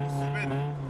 Isso,